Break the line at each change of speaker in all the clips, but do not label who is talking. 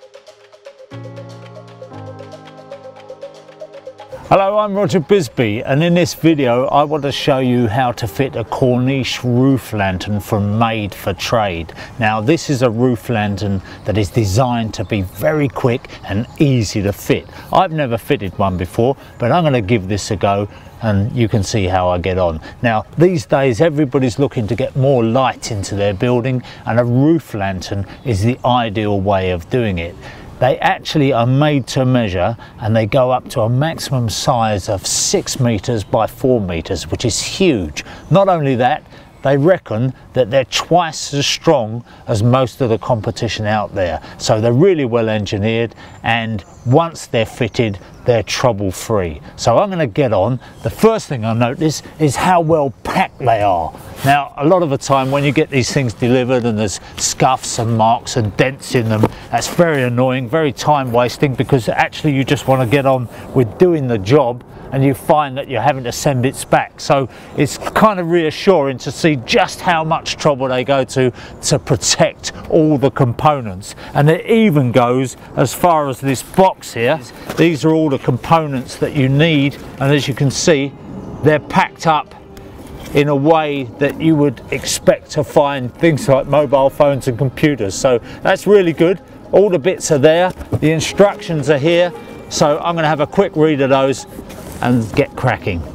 Thank you. Hello, I'm Roger Bisby and in this video I want to show you how to fit a Korniche roof lantern from Made for Trade. Now this is a roof lantern that is designed to be very quick and easy to fit. I've never fitted one before but I'm going to give this a go and you can see how I get on. Now these days everybody's looking to get more light into their building and a roof lantern is the ideal way of doing it. They actually are made to measure and they go up to a maximum size of six meters by four meters, which is huge. Not only that, they reckon that they're twice as strong as most of the competition out there. So they're really well engineered and once they're fitted, they're trouble free. So I'm gonna get on. The first thing I notice is how well packed they are. Now, a lot of the time when you get these things delivered and there's scuffs and marks and dents in them, that's very annoying, very time wasting because actually you just wanna get on with doing the job and you find that you're having to send bits back. So it's kind of reassuring to see just how much trouble they go to to protect all the components. And it even goes as far as this box here. These are all the components that you need. And as you can see, they're packed up in a way that you would expect to find things like mobile phones and computers. So that's really good. All the bits are there. The instructions are here. So I'm going to have a quick read of those and get cracking.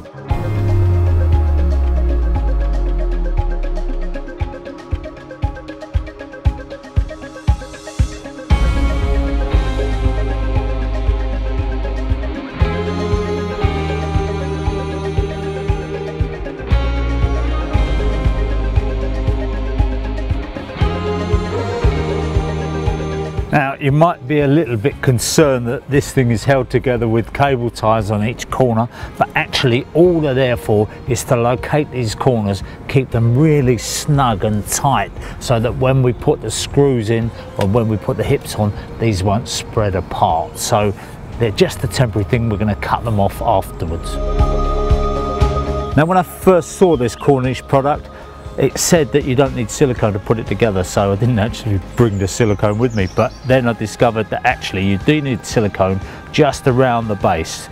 You might be a little bit concerned that this thing is held together with cable ties on each corner but actually all they're there for is to locate these corners keep them really snug and tight so that when we put the screws in or when we put the hips on these won't spread apart so they're just a temporary thing we're going to cut them off afterwards. Now when I first saw this Korniche product it said that you don't need silicone to put it together so I didn't actually bring the silicone with me but then I discovered that actually you do need silicone just around the base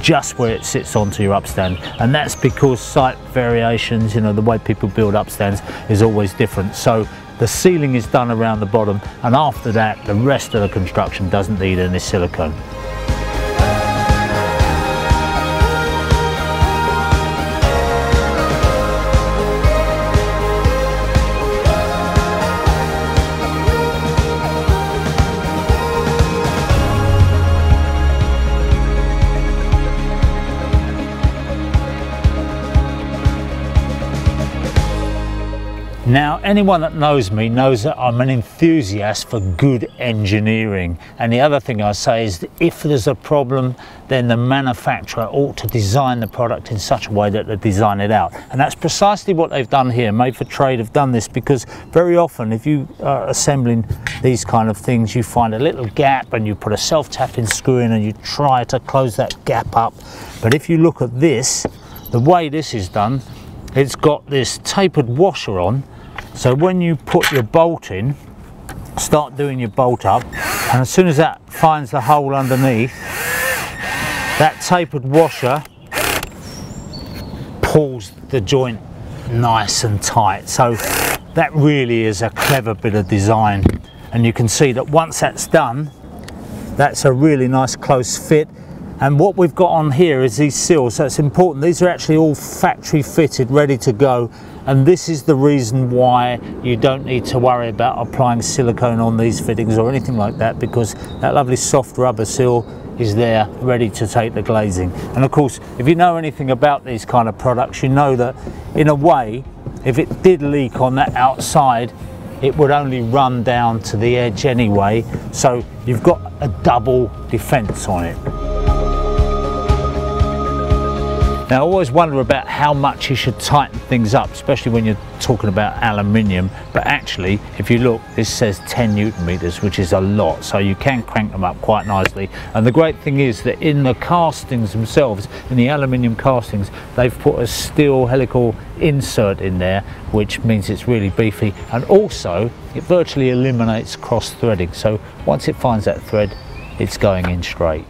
just where it sits onto your upstand. And that's because site variations you know the way people build upstands is always different. So the sealing is done around the bottom and after that the rest of the construction doesn't need any silicone Now, anyone that knows me knows that I'm an enthusiast for good engineering. And the other thing I say is that if there's a problem, then the manufacturer ought to design the product in such a way that they design it out. And that's precisely what they've done here. Made for Trade have done this because very often if you are assembling these kind of things, you find a little gap and you put a self-tapping screw in and you try to close that gap up. But if you look at this, the way this is done, it's got this tapered washer on so when you put your bolt in, start doing your bolt up, and as soon as that finds the hole underneath, that tapered washer pulls the joint nice and tight. So that really is a clever bit of design. And you can see that once that's done, that's a really nice close fit. And what we've got on here is these seals, so it's important. These are actually all factory fitted, ready to go and this is the reason why you don't need to worry about applying silicone on these fittings or anything like that because that lovely soft rubber seal is there ready to take the glazing. And of course if you know anything about these kind of products you know that in a way if it did leak on that outside it would only run down to the edge anyway. So you've got a double defense on it Now I always wonder about how much you should tighten things up, especially when you're talking about aluminium. But actually, if you look, this says 10 Newton meters, which is a lot. So you can crank them up quite nicely. And the great thing is that in the castings themselves, in the aluminium castings, they've put a steel helical insert in there, which means it's really beefy. And also, it virtually eliminates cross threading. So once it finds that thread, it's going in straight.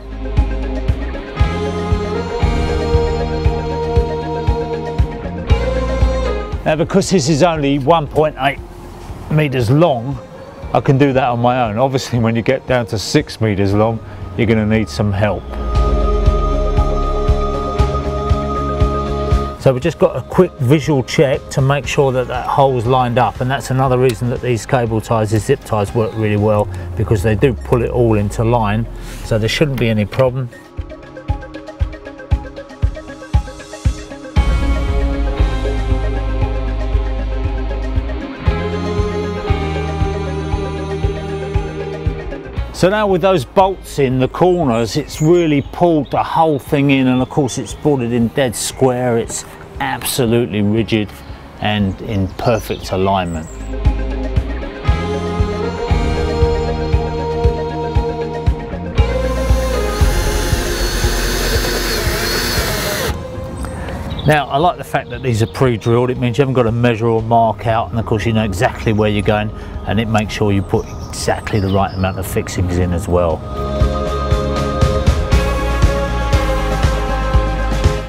Now because this is only 1.8 meters long, I can do that on my own. Obviously when you get down to six meters long, you're gonna need some help. So we've just got a quick visual check to make sure that that hole's lined up and that's another reason that these cable ties, these zip ties work really well because they do pull it all into line so there shouldn't be any problem. So now with those bolts in the corners, it's really pulled the whole thing in and of course it's it in dead square. It's absolutely rigid and in perfect alignment. Now, I like the fact that these are pre-drilled. It means you haven't got to measure or mark out, and of course you know exactly where you're going, and it makes sure you put exactly the right amount of fixings in as well.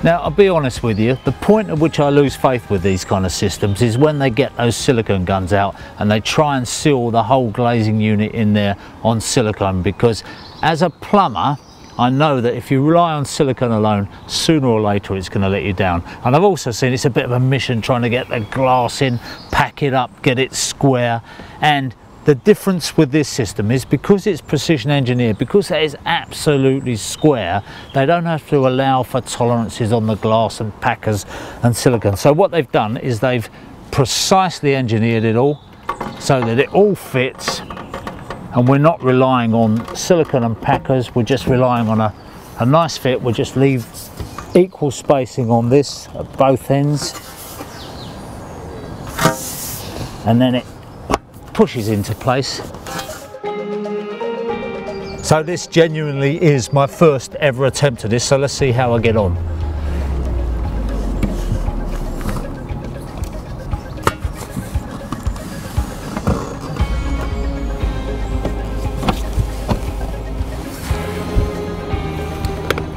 Now, I'll be honest with you, the point at which I lose faith with these kind of systems is when they get those silicone guns out and they try and seal the whole glazing unit in there on silicone because as a plumber, I know that if you rely on silicone alone, sooner or later it's going to let you down. And I've also seen it's a bit of a mission trying to get the glass in, pack it up, get it square. And the difference with this system is because it's precision engineered, because it is absolutely square, they don't have to allow for tolerances on the glass and packers and silicon. So what they've done is they've precisely engineered it all so that it all fits and we're not relying on silicon and packers. We're just relying on a, a nice fit. We'll just leave equal spacing on this at both ends. And then it pushes into place so this genuinely is my first ever attempt at this so let's see how I get on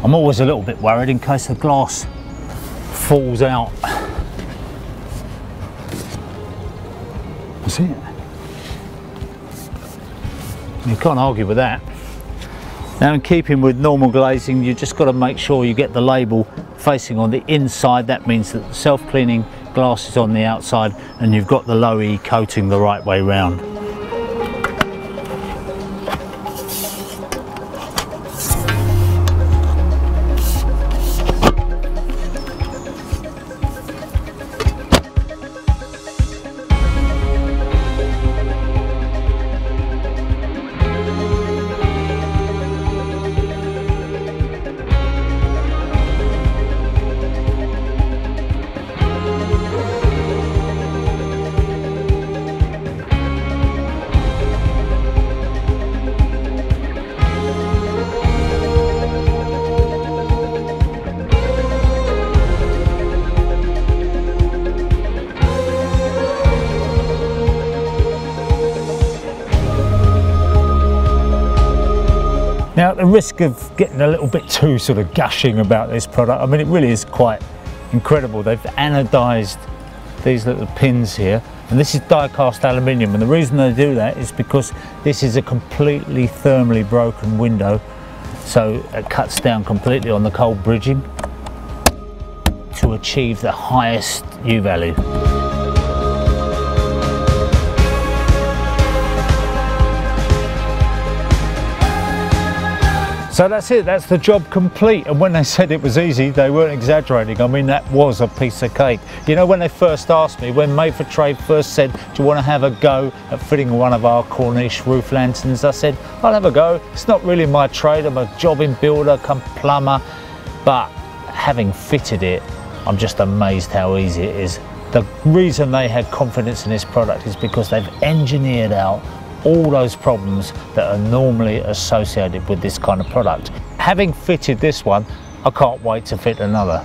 I'm always a little bit worried in case the glass falls out. See it? You can't argue with that. Now in keeping with normal glazing, you just got to make sure you get the label facing on the inside. That means that the self-cleaning glass is on the outside and you've got the low E coating the right way round. Now, at the risk of getting a little bit too sort of gushing about this product, I mean, it really is quite incredible. They've anodized these little pins here, and this is die-cast aluminium, and the reason they do that is because this is a completely thermally broken window, so it cuts down completely on the cold bridging to achieve the highest U value. So that's it, that's the job complete. And when they said it was easy, they weren't exaggerating. I mean, that was a piece of cake. You know, when they first asked me, when Made for Trade first said, do you want to have a go at fitting one of our Korniche roof lanterns? I said, I'll have a go. It's not really my trade. I'm a jobbing builder, come plumber. But having fitted it, I'm just amazed how easy it is. The reason they had confidence in this product is because they've engineered out all those problems that are normally associated with this kind of product. Having fitted this one, I can't wait to fit another.